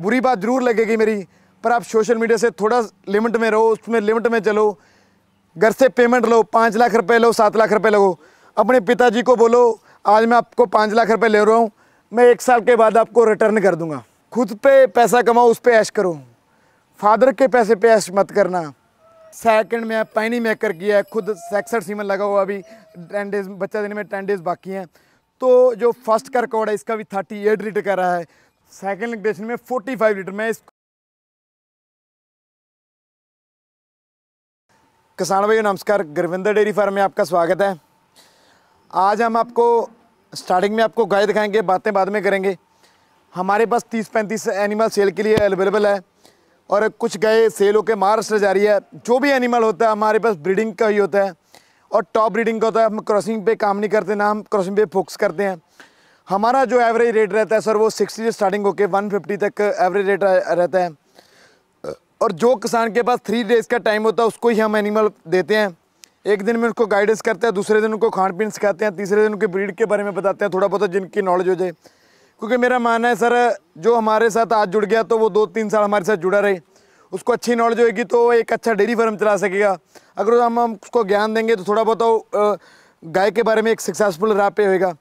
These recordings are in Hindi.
बुरी बात ज़रूर लगेगी मेरी, पर आप सोशल मीडिया से थोड़ा लिमिट में रहो, उसमें लिमिट में चलो। घर से पेमेंट लो, पाँच लाख रुपए लो, सात लाख रुपए लगो। अपने पिताजी को बोलो, आज मैं आपको पाँच लाख रुपए ले रहा हूँ, मैं एक साल के बाद आपको रिटर्न कर दूँगा। खुद पे पैसा कमाओ, उस पर ऐश करो। फादर के पैसे पे ऐश मत करना। सेकंड में पैनी मेकर किया है, खुद सेक्सर सीमन लगा हुआ अभी। टेन डेज़ बच्चा देने में टेन डेज़ बाकी हैं। तो जो फ़र्स्ट का रिकॉर्ड है, इसका भी थर्टी एट लीटर का रहा है। सेकंड लिक्टेशन में फोर्टी फाइव लीटर। में इस किसान भाई नमस्कार। गुरविंदर डेयरी फार्म में आपका स्वागत है। आज हम आपको स्टार्टिंग में आपको गाय दिखाएँगे, बातें बाद में करेंगे। हमारे पास 30-35 एनिमल सेल के लिए अवेलेबल है और कुछ गाय सेल होकर महाराष्ट्र जा रही है। जो भी एनिमल होता है, हमारे पास ब्रीडिंग का ही होता है और टॉप ब्रीडिंग का होता है। हम क्रॉसिंग पे काम नहीं करते, ना हम क्रॉसिंग पे फोकस करते हैं। हमारा जो एवरेज रेट रहता है सर वो सिक्सटी से स्टार्टिंग होकर वन फिफ्टी तक एवरेज रेट रहता है। और जो किसान के पास थ्री डेज़ का टाइम होता है, उसको ही हम एनिमल देते हैं। एक दिन में उसको गाइडेंस करते हैं, दूसरे दिन उनको खान पीन सिखाते हैं, तीसरे दिन उनके ब्रीड के बारे में बताते हैं थोड़ा बहुत जिनकी नॉलेज हो जाए। क्योंकि मेरा मानना है सर जो हमारे साथ आज जुड़ गया तो वो दो तीन साल हमारे साथ जुड़ा रहे। उसको अच्छी नॉलेज होगी तो एक अच्छा डेयरी फार्म चला सकेगा। अगर हम उसको ज्ञान देंगे तो थोड़ा बहुत गाय के बारे में एक सक्सेसफुल राह पे होएगा।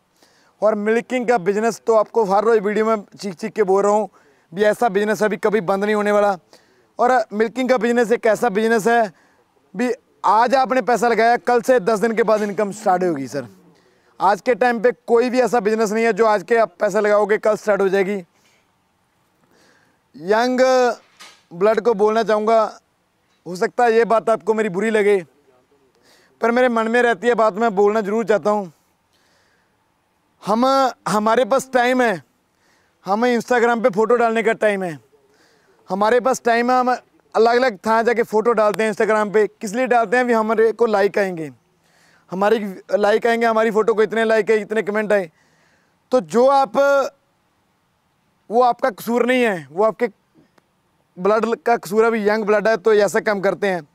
और मिल्किंग का बिज़नेस तो आपको हर रोज़ वीडियो में चीख चीख के बोल रहा हूँ, भी ऐसा बिज़नेस अभी कभी बंद नहीं होने वाला। और मिल्किंग का बिज़नेस एक ऐसा बिज़नेस है, भी आज आपने पैसा लगाया, कल से दस दिन के बाद इनकम स्टार्ट होगी सर आज के टाइम पे कोई भी ऐसा बिज़नेस नहीं है जो आज के आप पैसा लगाओगे, कल स्टार्ट हो जाएगी। यंग ब्लड को बोलना चाहूँगा, हो सकता है ये बात आपको मेरी बुरी लगे, पर मेरे मन में रहती है बात, मैं बोलना ज़रूर चाहता हूँ। हम, हमारे पास टाइम है। हमें इंस्टाग्राम पे फ़ोटो डालने का टाइम है। हमारे पास टाइम है, हम अलग अलग था जाके फ़ोटो डालते हैं इंस्टाग्राम पे। किस लिए डालते हैं? भी हमारे को लाइक आएँगे। हमारी लाइक आएँगे, हमारी फ़ोटो को इतने लाइक आए, इतने कमेंट आए। तो जो आप, वो आपका कसूर नहीं है। वो आपके ब्लड का कसूर अभी यंग ब्लड है तो ऐसा काम करते हैं।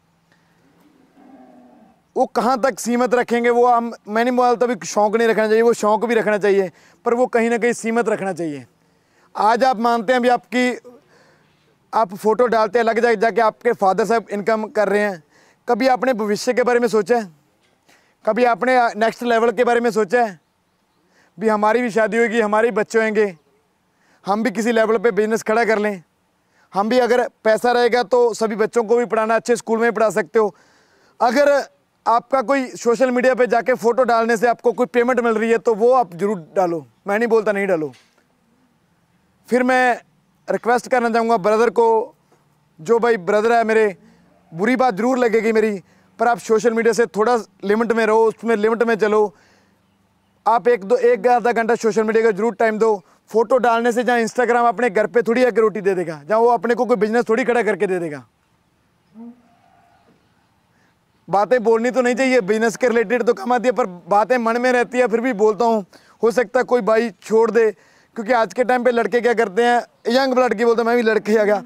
वो कहाँ तक सीमित रखेंगे, वो हम, मैंने नहीं बोलता भी शौक़ नहीं रखना चाहिए, वो शौक़ भी रखना चाहिए, पर वो कहीं ना कहीं सीमित रखना चाहिए। आज आप मानते हैं भी आपकी, आप फ़ोटो डालते हैं, लग जाए जाके आपके फादर साहब इनकम कर रहे हैं। कभी आपने भविष्य के बारे में सोचा है? कभी आपने नेक्स्ट लेवल के बारे में सोचा है? भी हमारी भी शादी होगी, हमारे बच्चे होंगे, हम भी किसी लेवल पे बिज़नेस खड़ा कर लें। हम भी अगर पैसा रहेगा तो सभी बच्चों को भी पढ़ाना, अच्छे स्कूल में पढ़ा सकते हो। अगर आपका कोई सोशल मीडिया पे जाके फ़ोटो डालने से आपको कोई पेमेंट मिल रही है तो वो आप ज़रूर डालो। मैं नहीं बोलता नहीं डालो। फिर मैं रिक्वेस्ट करना चाहूँगा ब्रदर को, जो भाई ब्रदर है मेरे, बुरी बात ज़रूर लगेगी मेरी, पर आप सोशल मीडिया से थोड़ा लिमिट में रहो, उसमें लिमिट में चलो। आप एक दो, एक आधा घंटा सोशल मीडिया का ज़रूर टाइम दो। फ़ोटो डालने से जहाँ इंस्टाग्राम अपने घर पे थोड़ी आके रोटी दे देगा, जहाँ वो अपने को कोई बिज़नेस थोड़ी खड़ा करके दे देगा। बातें बोलनी तो नहीं चाहिए बिज़नेस के रिलेटेड तो कम आती है, पर बातें मन में रहती है, फिर भी बोलता हूँ। हो सकता है कोई भाई छोड़ दे, क्योंकि आज के टाइम पे लड़के क्या करते हैं, यंग ब्लड की बोलते हैं, मैं भी लड़के आ गया।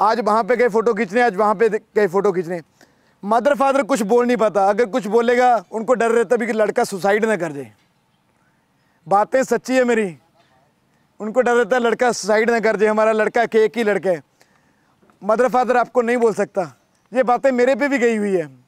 आज वहाँ पे गए फ़ोटो खींचने, आज वहाँ पे गए फ़ोटो खींचने। मदर फादर कुछ बोल नहीं पाता। अगर कुछ बोलेगा, उनको डर रहता भी कि लड़का सुसाइड ना कर दे। बातें सच्ची है मेरी। उनको डर रहता है लड़का सुसाइड ना कर दे, हमारा लड़का के एक ही लड़का है। मदर फादर आपको नहीं बोल सकता। ये बातें मेरे पे भी गई हुई है।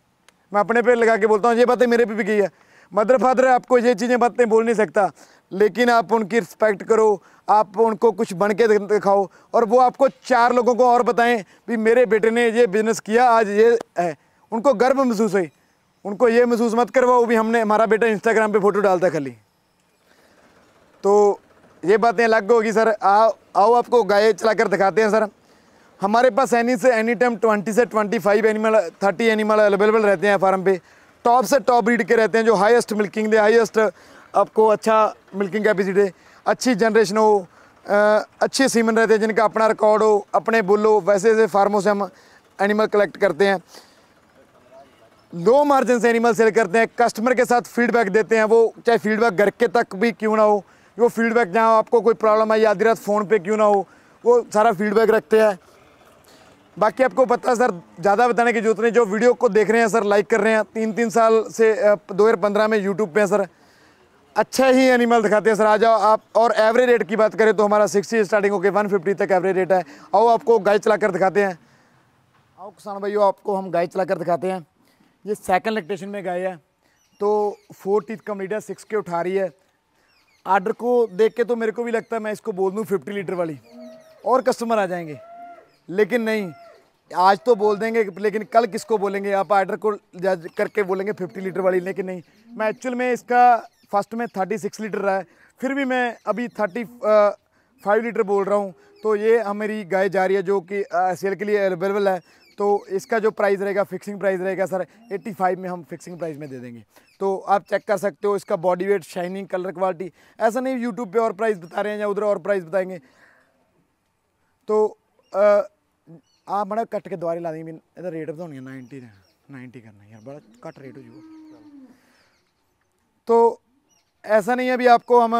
मैं अपने पे लगा के बोलता हूँ, ये बातें मेरे पे भी गई है। मदर फादर, आपको ये चीज़ें बातें बोल नहीं सकता। लेकिन आप उनकी रिस्पेक्ट करो, आप उनको कुछ बन के दिखाओ और वो आपको चार लोगों को और बताएँ भी मेरे बेटे ने ये बिज़नेस किया, आज ये है। उनको गर्व महसूस हुई उनको ये महसूस मत करवाओ भी हमने, हमारा बेटा इंस्टाग्राम पे फ़ोटो डालता खाली। तो ये बातें अलग होगी, सर। आओ आओ आपको गाय चला दिखाते हैं, सर। हमारे पास एनी से एनी टाइम ट्वेंटी से twenty five animal thirty animal available रहते हैं फार्म पे। टॉप से टॉप ब्रीड के रहते हैं, जो हाईएस्ट मिल्किंग दे हाईएस्ट आपको अच्छा मिल्किंग कैपेसिटी दे। अच्छी जनरेशन हो अच्छे सीमन रहते हैं, जिनका अपना रिकॉर्ड हो, अपने बुल हो, वैसे ऐसे फार्मों से हम एनिमल कलेक्ट करते हैं। लो मार्जिन से एनिमल सेल करते हैं कस्टमर के साथ फीडबैक देते हैं, वो चाहे फीडबैक घर के तक भी क्यों ना हो, वो फीडबैक जहाँ आपको कोई प्रॉब्लम आई, आधी रात फ़ोन पे क्यों ना हो, वो सारा फीडबैक रखते हैं। बाकी आपको पता है, सर, ज़्यादा बताने की ज़रूरत नहीं, जो वीडियो को देख रहे हैं, सर लाइक कर रहे हैं तीन तीन साल से दो हज़ार पंद्रह में यूट्यूब पे है, सर। अच्छा ही एनिमल दिखाते हैं, सर, आ जाओ आप, और एवरेज रेट की बात करें तो हमारा सिक्सटी स्टार्टिंग होकर वन फिफ्टी तक एवरेज रेट है। आओ, आपको गाय चलाकर दिखाते हैं। आओ, किसान भाइयों, आपको हम गाय चलाकर दिखाते हैं। ये सेकंड इलेक्ट्रेशन में गाय है तो फोर टीथ कंप्लीट है सिक्स के उठा रही है। आर्डर को देख के तो मेरे को भी लगता है, मैं इसको बोल दूँ फिफ्टी लीटर वाली। और कस्टमर आ जाएँगे। लेकिन नहीं, आज तो बोल देंगे, लेकिन कल किसको बोलेंगे? आप आर्डर को करके बोलेंगे फिफ्टी लीटर वाली, लेकिन नहीं। मैं एक्चुअल में इसका फ़र्स्ट में थर्टी सिक्स लीटर रहा है, फिर भी मैं अभी थर्टी फाइव लीटर बोल रहा हूँ। तो ये हमारी गाय जा रही है जो कि सेल के लिए अवेलेबल है। तो इसका जो प्राइस रहेगा फिक्सिंग प्राइस रहेगा, सर 85 में हम फिक्सिंग प्राइस में दे देंगे। तो आप चेक कर सकते हो, इसका body weight shining colour quality ऐसा नहीं यूट्यूब पे और प्राइस बता रहे हैं या उधर और प्राइस बताएँगे। तो आप बड़ा कट के दुआरे ला देंगे। रेट बतानी नाइनटी नाइनटी करना यार, बड़ा घट रेट हो जाएगा। तो ऐसा नहीं है अभी आपको हम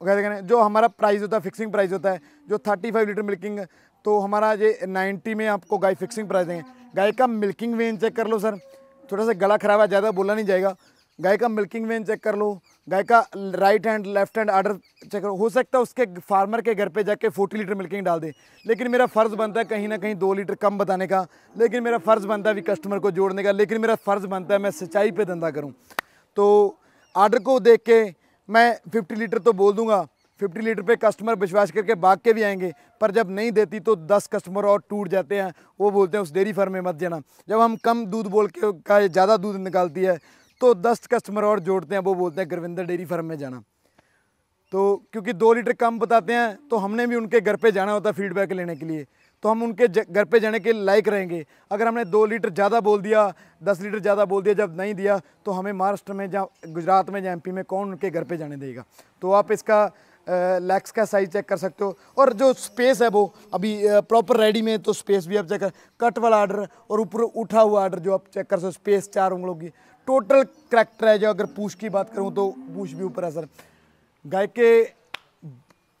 कहते हैं, जो हमारा प्राइस होता है फिक्सिंग प्राइस होता है, जो थर्टी फाइव लीटर मिल्किंग तो हमारा ये नाइन्टी में आपको गाय फिक्सिंग प्राइस देंगे। गाय का मिल्किंग वेन चेक कर लो सर थोड़ा सा गला खराब है, ज़्यादा बोला नहीं जाएगा। गाय का मिल्किंग वेन चेक कर लो, गाय का right hand left hand udder check करो। हो सकता है उसके फार्मर के घर पे जाके फोर्टी लीटर मिल्किंग डाल दे, लेकिन मेरा फ़र्ज़ बनता है कहीं ना कहीं दो लीटर कम बताने का, लेकिन मेरा फ़र्ज़ बनता है भी कस्टमर को जोड़ने का, लेकिन मेरा फ़र्ज़ बनता है मैं सिंचाई पे धंधा करूँ। तो आर्डर को देख के मैं फिफ्टी लीटर तो बोल दूँगा फिफ्टी लीटर पे कस्टमर विश्वास करके भाग के भी आएँगे, पर जब नहीं देती तो दस कस्टमर और टूट जाते हैं, वो बोलते हैं उस डेयरी फार्म में मत जाना। जब हम कम दूध बोल के, का ज़्यादा दूध निकालती है तो दस कस्टमर और जोड़ते हैं, वो बोलते हैं, गुरविंदर, डेयरी फार्म में जाना। तो क्योंकि दो लीटर कम बताते हैं तो हमने भी उनके घर पर जाना होता है फीडबैक लेने के लिए। तो हम उनके घर पे जाने के लायक रहेंगे। अगर हमने दो लीटर ज़्यादा बोल दिया, दस लीटर ज़्यादा बोल दिया, जब नहीं दिया तो हमें महाराष्ट्र में जहाँ गुजरात में या एम में कौन उनके घर पे जाने देगा? तो आप इसका लैक्स का साइज़ चेक कर सकते हो। और जो स्पेस है वो, अभी प्रॉपर रेडी में तो स्पेस भी आप चेक कर कट वाला आर्डर और ऊपर उठा हुआ आर्डर जो आप चेक कर सकते हो स्पेस चार उंगलों की। टोटल करेक्टर है जो अगर पूछ की बात करूँ तो पूछ भी ऊपर है सर। गाय के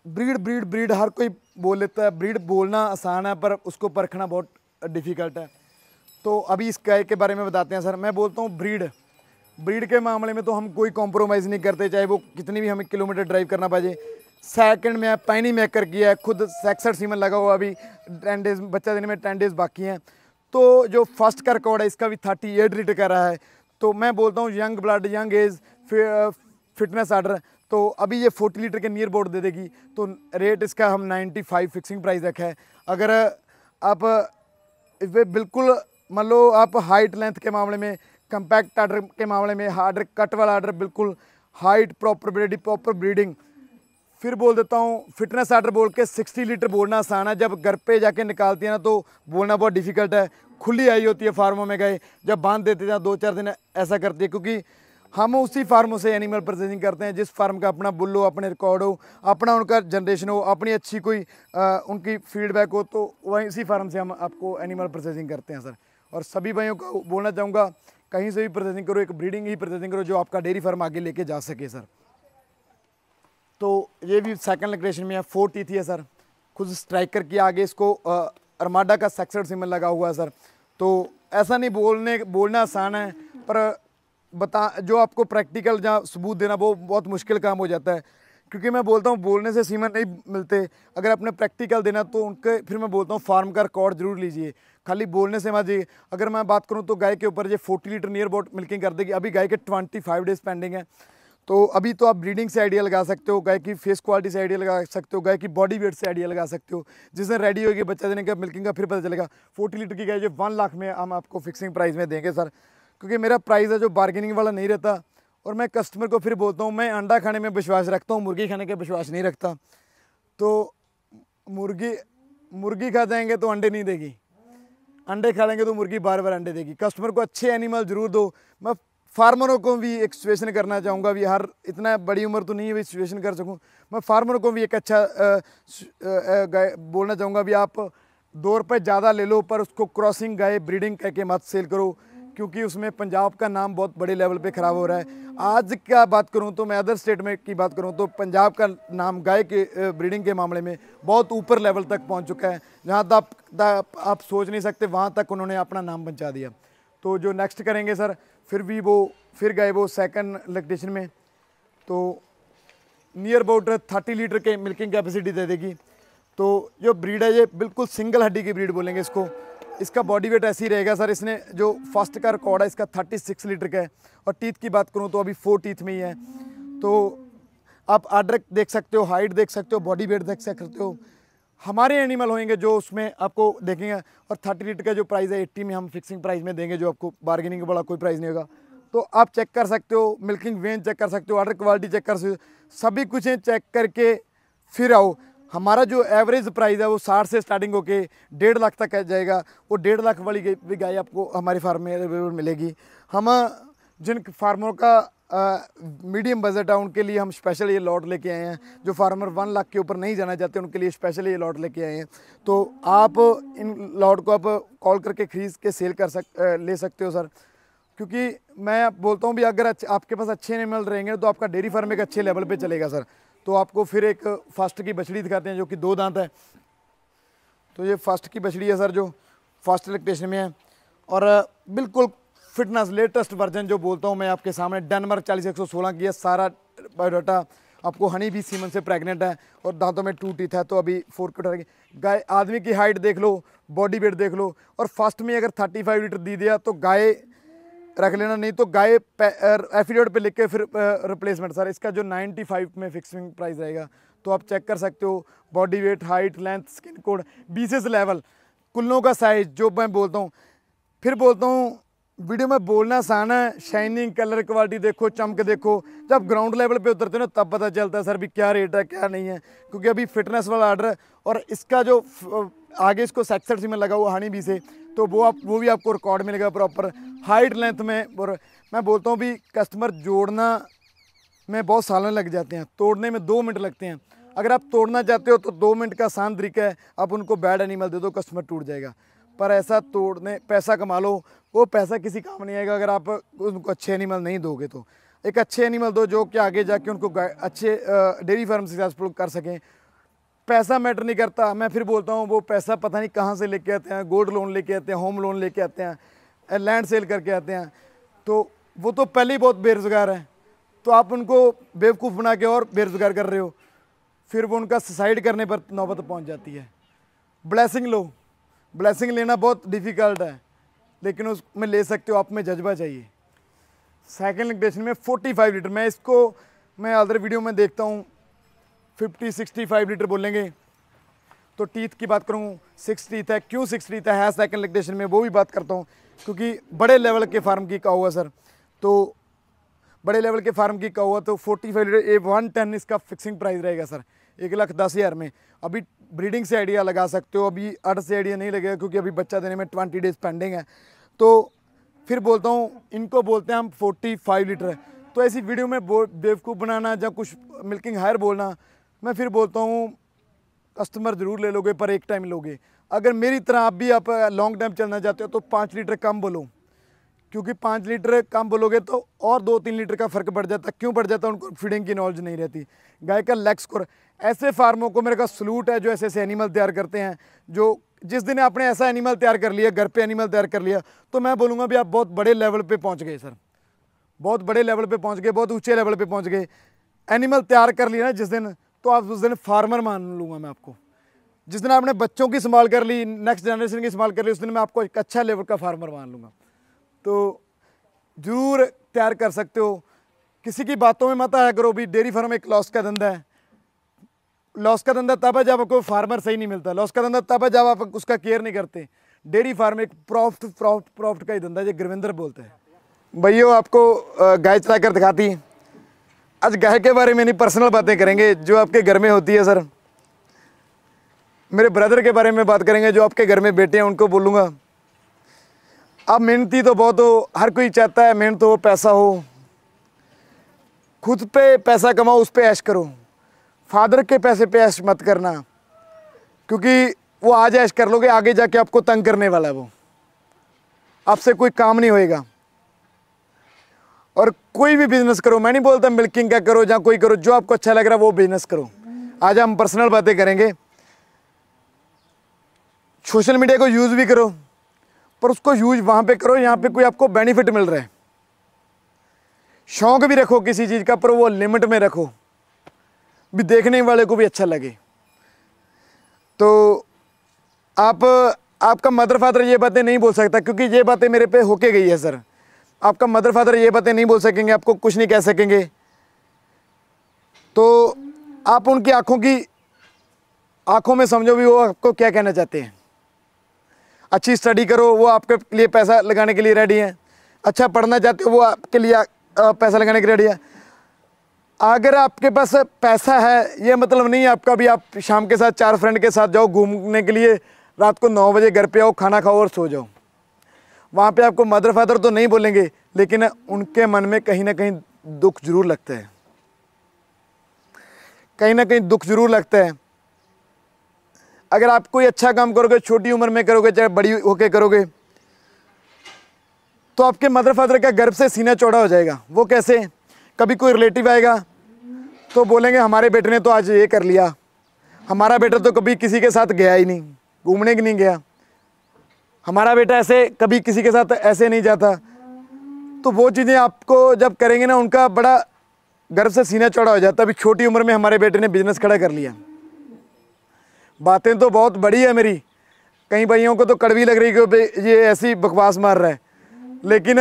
ब्रीड ब्रीड ब्रीड हर कोई बोल लेता है। ब्रीड बोलना आसान है, पर उसको परखना बहुत डिफ़िकल्ट है। तो अभी इस गाय के बारे में बताते हैं सर। मैं बोलता हूँ ब्रीड। ब्रीड के मामले में तो हम कोई कॉम्प्रोमाइज़ नहीं करते, चाहे वो कितनी भी हमें किलोमीटर ड्राइव करना पाए सेकंड में पैनी मेकर किया है, खुद सेक्सर सीमन लगा हुआ अभी। टेन डेज़ बच्चा देने में टेन डेज़ बाकी हैं। तो जो फ़र्स्ट का रिकॉर्ड है, इसका भी थर्टी एट लीटर का रहा है। तो मैं बोलता हूँ young blood young age fitness udder तो अभी ये फोर्टी लीटर के नियर बोर्ड दे देगी। तो रेट इसका हम नाइन्टी फाइव फिक्सिंग प्राइस रखा है। अगर आप इस बिल्कुल, मान लो आप हाइट लेंथ के मामले में कंपैक्ट आर्डर के मामले में आर्डर कट वाला आर्डर बिल्कुल height proper breeding proper breeding फिर बोल देता हूँ फिटनेस आर्डर बोल के 60 लीटर बोलना आसान है। जब घर पे जाके निकालती है ना तो बोलना बहुत डिफ़िकल्ट है। खुली आई होती है फार्मों में गए जब बाँध देते हैं दो चार दिन ऐसा करती है क्योंकि हम उसी फार्मों से एनिमल प्रोसेसिंग करते हैं जिस फार्म का अपना बुल हो अपने रिकॉर्ड हो अपना उनका जनरेशन हो अपनी अच्छी कोई आ, उनकी फीडबैक हो तो वहीं इसी फार्म से हम आपको एनिमल प्रोसेसिंग करते हैं सर और सभी भाइयों को बोलना चाहूँगा कहीं से भी प्रोसेसिंग करो एक ब्रीडिंग ही प्रोसेसिंग करो जो आपका डेयरी फार्म आगे लेके जा सके सर तो ये भी सेकंड लोकेशन में है फोर टीथ है सर खुद स्ट्राइकर की आगे इसको अरमाडा का सेक्सर सिमल लगा हुआ है सर तो ऐसा नहीं बोलने, बोलना आसान है, पर बता, जो आपको प्रैक्टिकल जहाँ सबूत देना, वो बहुत मुश्किल काम हो जाता है। क्योंकि मैं बोलता हूँ, बोलने से सीमन नहीं मिलते। अगर आपने प्रैक्टिकल देना तो उनके, फिर मैं बोलता हूँ फार्म का रिकॉर्ड ज़रूर लीजिए। खाली बोलने से मत जी अगर मैं बात करूँ तो गाय के ऊपर ये forty litre near about milking कर देगी। अभी गाय के ट्वेंटी फाइव डेज़ पेंडिंग है। तो अभी तो आप ब्रीडिंग से आइडिया लगा सकते हो, गाय की फेस क्वालिटी से आइडिया लगा सकते हो, गाय की बॉडी वेट से आइडिया लगा सकते हो। जिस दिन रेडी होगी, बच्चा देने का मिल्किंग का फिर पता चलेगा। फोर्टी लीटर की गाय जो वन लाख में हम आपको फिक्सिंग प्राइस में देंगे सर क्योंकि मेरा प्राइस है जो बार्गेनिंग वाला नहीं रहता, और मैं कस्टमर को फिर बोलता हूँ, मैं अंडा खाने में विश्वास रखता हूँ, मुर्गी खाने का विश्वास नहीं रखता। तो मुर्गी मुर्गी खा जाएँगे तो अंडे नहीं देगी। अंडे खा लेंगे तो मुर्गी बार बार अंडे देगी। कस्टमर को अच्छे एनिमल ज़रूर दो। मैं फार्मरों को भी एक सिचुएशन करना चाहूँगा भी हर इतना बड़ी उम्र तो नहीं है भी सिचुएशन कर सकूँ। मैं फार्मरों को भी एक अच्छा आ, बोलना चाहूँगा। भी आप दो रुपये ज़्यादा ले लो पर उसको क्रॉसिंग गाय ब्रीडिंग कह के मत सेल करो क्योंकि उसमें पंजाब का नाम बहुत बड़े लेवल पे ख़राब हो रहा है। आज क्या बात करूँ तो मैं अदर स्टेट में की बात करूँ तो पंजाब का नाम गाय के ब्रीडिंग के मामले में बहुत ऊपर लेवल तक पहुँच चुका है। जहाँ तक आप सोच नहीं सकते वहाँ तक उन्होंने अपना नाम पहुँचा दिया। तो जो नेक्स्ट करेंगे सर फिर भी वो, फिर गए वो सेकंड इलेक्ट्रिशन में। तो नियर अबाउट थर्टी लीटर के मिल्किंग कैपेसिटी दे देगी। तो जो ब्रीड है, ये बिल्कुल सिंगल हड्डी की ब्रीड बोलेंगे इसको। इसका बॉडी वेट ऐसे ही रहेगा सर इसने जो फ़र्स्ट का रिकॉर्ड है, इसका 36 लीटर का है। और टीथ की बात करूँ तो अभी फोर टीथ में ही है। तो आप आर्डर देख सकते हो हाइट देख सकते हो बॉडी वेट देख सकते हो। हमारे एनिमल होंगे जो उसमें आपको देखेंगे और थर्टी लीटर का जो प्राइस है एट्टी में हम फिक्सिंग प्राइस में देंगे जो आपको बार्गेनिंग का बड़ा कोई प्राइस नहीं होगा। तो आप चेक कर सकते हो मिल्किंग वेन चेक कर सकते हो वाटर क्वालिटी चेक कर सकते हो, सभी कुछ चेक करके फिर आओ। हमारा जो एवरेज प्राइस है वो साठ से स्टार्टिंग होके डेढ़ लाख तक जाएगा, वो डेढ़ लाख वाली भी गाय आपको हमारे फार्म में अवेलेबल मिलेगी। हम, जिन फार्मरों का मीडियम बजट है, उनके लिए हम स्पेशल ये लॉट लेके आए हैं। जो फार्मर वन लाख के ऊपर नहीं जाना चाहते, उनके लिए स्पेशल ये लॉट लेके आए हैं। तो आप इन लॉट को आप कॉल करके खरीद के सेल कर सक ले सकते हो सर क्योंकि मैं बोलता हूँ भी, अगर आपके पास अच्छे एनिमल रहेंगे तो आपका डेयरी फार्म एक अच्छे लेवल पर चलेगा सर तो आपको फिर एक फ़र्स्ट की बछड़ी दिखाते हैं, जो कि दो दांत है। तो ये फ़र्स्ट की बछड़ी है सर जो फ़र्स्ट इलेक्ट्रेशन में है। और बिल्कुल फिटनेस लेटेस्ट वर्जन जो बोलता हूँ मैं आपके सामने डेनमार्क चालीस एक सौ सोलह की है। सारा बायोडाटा आपको हनी भी सीमन से प्रेग्नेंट है और दांतों में टू टीथ है तो अभी फोर कट रहेगी गाय, आदमी की हाइट देख लो बॉडी वेट देख लो, और फ़र्स्ट में अगर थर्टी फाइव लीटर दी दिया तो गाय रख लेना, नहीं तो गाय एफिडेविट पे लिख के फिर रिप्लेसमेंट सर, इसका जो 95 में फिक्सिंग प्राइस रहेगा तो आप चेक कर सकते हो। Body weight height length skin code बीसेस level कुल्लों का साइज़ जो मैं बोलता हूँ, फिर बोलता हूँ वीडियो में बोलना आसान है। शाइनिंग कलर क्वालिटी देखो, चमक देखो। जब ग्राउंड लेवल पे उतरते हो तब पता चलता है सर भी क्या रेट है, क्या नहीं है। क्योंकि अभी फिटनेस वाला आर्डर है और इसका जो आगे इसको सेक्सर में लगा हुआ हानी भी से तो वो आप, वो भी आपको रिकॉर्ड मिलेगा प्रॉपर हाइट लेंथ में और मैं बोलता हूँ भी कस्टमर जोड़ना में बहुत सालों लग जाते हैं। तोड़ने में दो मिनट लगते हैं। अगर आप तोड़ना चाहते हो तो दो मिनट का आसान तरीका है। आप उनको बैड एनिमल दे दो कस्टमर टूट जाएगा। पर ऐसा तोड़ने, पैसा कमा लो वो पैसा किसी काम नहीं आएगा, अगर आप उनको अच्छे एनिमल नहीं दोगे तो। एक अच्छे एनिमल दो जो कि आगे जाके उनको अच्छे डेयरी फार्म सक्सेसफुल कर सकें। पैसा मैटर नहीं करता। मैं फिर बोलता हूँ, वो पैसा पता नहीं कहाँ से लेके आते हैं गोल्ड लोन लेके आते हैं होम लोन लेके आते हैं लैंड सेल करके आते हैं। तो वो तो पहले ही बहुत बेरोज़गार है। तो आप उनको बेवकूफ़ बना के और बेरोज़गार कर रहे हो। फिर वो उनका सुसाइड करने पर नौबत पहुँच जाती है। ब्लैसिंग लो। ब्लैसिंग लेना बहुत डिफ़िकल्ट है। लेकिन उसमें ले सकते हो, आप में जज्बा चाहिए। सेकेंड लिक्टेशन में फोर्टी फाइव लीटर मैं इसको, मैं अदर वीडियो में देखता हूँ। फिफ्टी सिक्सटी फाइव लीटर बोलेंगे। तो टीथ की बात करूँ सिक्स टीथ है, क्यों सिक्स टीथ है? सेकंड लिक्टेशन में वो भी बात करता हूँ, क्योंकि बड़े लेवल के फार्म की का हुआ सर तो बड़े लेवल के फार्म की का हुआ तो forty five litre a one ten इसका फिक्सिंग प्राइस रहेगा सर एक लाख दस हज़ार में। अभी ब्रीडिंग से आइडिया लगा सकते हो, अभी अठ से आइडिया नहीं लगेगा, क्योंकि अभी बच्चा देने में ट्वेंटी डेज़ पेंडिंग है। तो फिर बोलता हूँ, इनको बोलते हैं हम फोर्टी फाइव लीटर तो ऐसी वीडियो में बेवकूफ़ बनाना या कुछ मिल्किंग हायर बोलना, मैं फिर बोलता हूँ, कस्टमर ज़रूर ले लोगे, पर एक टाइम लोगे। अगर मेरी तरह आप भी आप लॉन्ग टाइम चलना चाहते हो तो पाँच लीटर कम बोलो। क्योंकि पाँच लीटर कम बोलोगे तो और दो तीन लीटर का फ़र्क बढ़ जाता क्यों बढ़ जाता उनको फीडिंग की नॉलेज नहीं रहती। गाय का लेग स्कोर ऐसे फार्मों को मेरे का सलूट है, जो ऐसे ऐसे एनिमल तैयार करते हैं, जो जिस दिन आपने ऐसा एनिमल तैयार कर लिया, घर पे एनिमल तैयार कर लिया तो मैं बोलूँगा भी आप बहुत बड़े लेवल पे पहुँच गए सर बहुत बड़े लेवल पे पहुँच गए, बहुत ऊँचे लेवल पे पहुँच गए। एनिमल तैयार कर लिया ना जिस दिन तो आप उस दिन फार्मर मान लूँगा मैं आपको। जिस दिन आपने बच्चों की संभाल कर ली नेक्स्ट जनरेशन की संभाल कर ली, उस दिन मैं आपको एक अच्छा लेवल का फार्मर मान लूँगा। तो ज़रूर तैयार कर सकते हो। किसी की बातों में मत आया करो भी डेयरी फार्म एक लॉस का धंधा है। लॉस का धंधा तब है जब आपको फार्मर सही नहीं मिलता। लॉस का धंधा तब है जब आप उसका केयर नहीं करते। डेयरी फार्म एक प्रॉफिट प्रॉफिट प्रॉफिट का ही धंधा है, जो गुरविंदर बोलते हैं। भैया, आपको गाय चला कर दिखाती है। आज गाय के बारे में नहीं पर्सनल बातें करेंगे। जो आपके घर में होती है, सर। मेरे ब्रदर के बारे में बात करेंगे, जो आपके घर में बेटे हैं, उनको बोलूँगा। आप मेहनती तो बहुत हो, हर कोई चाहता है मेहनत हो, पैसा हो। खुद पे पैसा कमाओ, उस पर ऐश करो। फादर के पैसे पे ऐश मत करना, क्योंकि वो आज ऐश कर लोगे, आगे जाके आपको तंग करने वाला है वो। आपसे कोई काम नहीं होएगा। और कोई भी बिज़नेस करो, मैं नहीं बोलता मिल्किंग का करो या कोई करो, जो आपको अच्छा लग रहा है वो बिज़नेस करो। आज हम पर्सनल बातें करेंगे। सोशल मीडिया को यूज़ भी करो, पर उसको यूज़ वहाँ पे करो, यहाँ पे कोई आपको बेनिफिट मिल रहा है। शौक भी रखो किसी चीज़ का, पर वो लिमिट में रखो। भी देखने वाले को भी अच्छा लगे। तो आप, आपका मदर फादर ये बातें नहीं बोल सकता क्योंकि ये बातें मेरे पे होके गई है सर आपका मदर फादर ये बातें नहीं बोल सकेंगे, आपको कुछ नहीं कह सकेंगे। तो आप उनकी आँखों की, आँखों में समझो भी वो आपको क्या कहना चाहते हैं। अच्छी स्टडी करो, वो आपके लिए पैसा लगाने के लिए रेडी हैं। अच्छा पढ़ना चाहते हो, वो आपके लिए पैसा लगाने के लिए रेडी है। अगर आपके पास पैसा है, ये मतलब नहीं आपका भी आप शाम के साथ चार फ्रेंड के साथ जाओ घूमने के लिए, रात को नौ बजे घर पे आओ, खाना खाओ और सो जाओ। वहाँ पे आपको मदर फादर तो नहीं बोलेंगे, लेकिन उनके मन में कहीं ना कहीं दुख ज़रूर लगता है। कहीं ना कहीं दुख ज़रूर लगता है। अगर आप कोई अच्छा काम करोगे, छोटी उम्र में करोगे, चाहे बड़ी होके करोगे तो आपके मदर फादर का गर्भ से सीना चौड़ा हो जाएगा। वो कैसे? कभी कोई रिलेटिव आएगा तो बोलेंगे, हमारे बेटे ने तो आज ये कर लिया। हमारा बेटा तो कभी किसी के साथ गया ही नहीं, घूमने की नहीं गया। हमारा बेटा ऐसे कभी किसी के साथ ऐसे नहीं जाता। तो वो चीज़ें आपको जब करेंगे ना, उनका बड़ा गर्व से सीना चौड़ा हो जाता अभी छोटी उम्र में हमारे बेटे ने बिज़नेस खड़ा कर लिया। बातें तो बहुत बड़ी है मेरी। कई भाइयों को तो कड़वी लग रही कि ये ऐसी बकवास मार रहा है। लेकिन,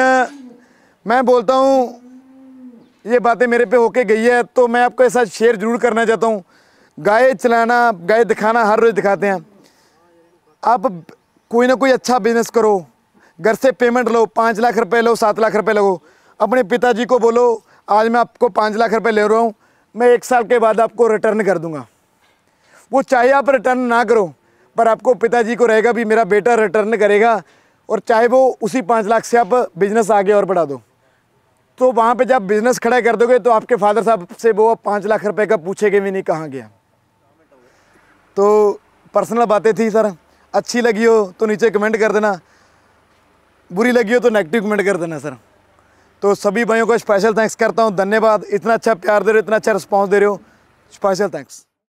मैं बोलता हूँ ये बातें मेरे पे होके गई है तो मैं आपको ऐसा शेयर ज़रूर करना चाहता हूँ। गाय चलाना, गाय दिखाना हर रोज़ दिखाते हैं। आप कोई ना कोई अच्छा बिज़नेस करो। घर से पेमेंट लो, पाँच लाख रुपए लो, सात लाख रुपए लगो। अपने पिताजी को बोलो, आज मैं आपको पाँच लाख रुपए ले रहा हूँ, मैं एक साल के बाद आपको रिटर्न कर दूँगा। वो चाहे आप रिटर्न ना करो, पर आपको पिताजी को रहेगा भी, मेरा बेटा रिटर्न करेगा, और चाहे वो उसी पाँच लाख से आप बिज़नेस आगे और बढ़ा दो। तो वहाँ पे जब बिज़नेस खड़ा कर दोगे तो आपके फादर साहब से वो पाँच लाख रुपए का पूछेगे भी नहीं कहाँ गया। तो पर्सनल बातें थी सर। अच्छी लगी हो तो नीचे कमेंट कर देना। बुरी लगी हो तो नेगेटिव कमेंट कर देना सर। तो सभी भाइयों को स्पेशल थैंक्स करता हूँ। धन्यवाद। इतना अच्छा प्यार दे रहे हो, इतना अच्छा रिस्पॉन्स दे रहे हो। Special thanks